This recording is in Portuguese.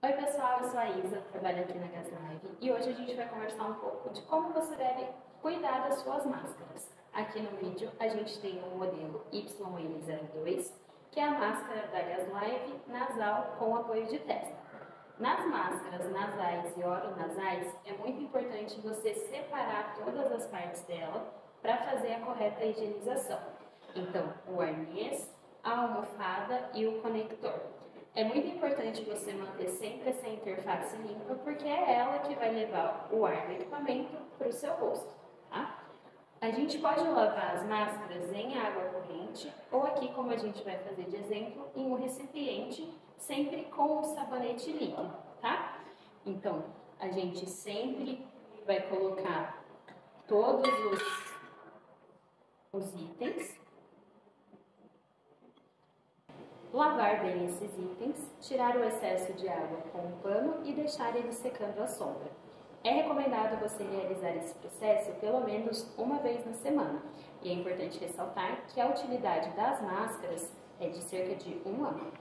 Oi pessoal, eu sou a Isa, trabalho aqui na Gaslive e hoje a gente vai conversar um pouco de como você deve cuidar das suas máscaras. Aqui no vídeo a gente tem o modelo YM02, que é a máscara da Gaslive nasal com apoio de testa. Nas máscaras nasais e oronasais é muito importante você separar todas as partes dela para fazer a correta higienização. Então, o arnês, a almofada e o conector. É muito importante você manter sempre essa interface limpa, porque é ela que vai levar o ar do equipamento para o seu rosto, tá? A gente pode lavar as máscaras em água corrente ou aqui, como a gente vai fazer de exemplo, em um recipiente, sempre com o sabonete líquido, tá? Então, a gente sempre vai colocar todos os, os itens Lavar bem esses itens, tirar o excesso de água com um pano e deixar ele secando à sombra. É recomendado você realizar esse processo pelo menos uma vez na semana. E é importante ressaltar que a utilidade das máscaras é de cerca de um ano.